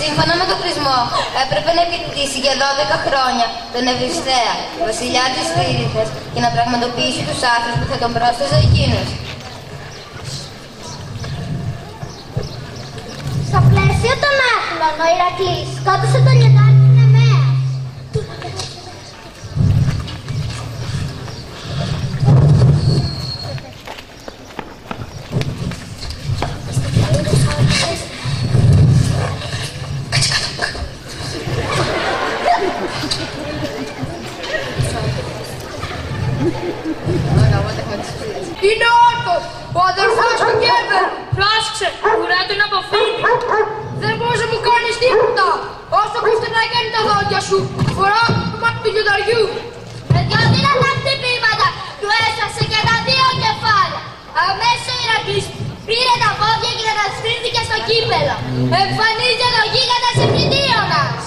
Σύμφωνα με τον χρησμό, έπρεπε να επιτηρήσει για 12 χρόνια τον Ευριστέα, βασιλιά της Θήρηθας, και να πραγματοποιήσει τους άθρους που θα τον πρόσθεσε εκείνος. Στο πλαίσιο των άθλων, ο Ηρακλής σκότωσε τον λιοντάρι μάτι του λιονταριού! Με δυο δυνατά χτυπήματα του έσασε και τα δύο κεφάλια. Αμέσως ο Ηρακλής πήρε τα πόδια και κατασφύρθηκε στο κύπελο. Εμφανίζεται ο γίγαντας Ευμηνίωνας.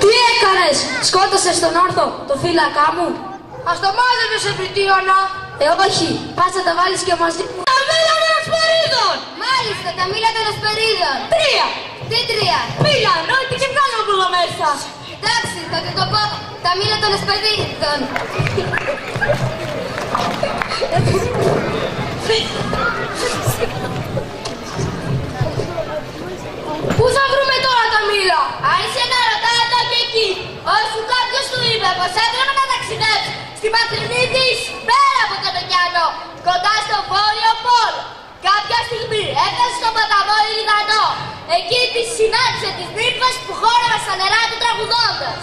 Τι έκανες, σκότωσες τον όρθο, το φύλακά μου. Ας το μάζευες Ευρυτίωνα! Ε, όχι, πας να τα βάλεις και μαζί μου. Μάλιστα, τα μήλα των ασπερίδων! Τρία! Τι τρία! Μήλα, νόητη και βγάλω από εδώ μέσα. Εντάξει, θα του το πω. Τα μήλα των ασπερίδων! Πού θα βρούμε τώρα τα μήλα! Άρχισε να ρωτάει εδώ και εκεί. Ώσου κάποιος του είπε πως έπρεπε να ταξιδέψει στη μακρινή δύση, πέρα από τον ωκεανό, κοντά στο βόρειο πόλο. Κάποια στιγμή έφτασε στον ποταμό Ιδανό. Εκεί τη συνάντησε τις νύμφες που χόρευαν στα νερά του τραγουδώντας.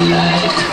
light.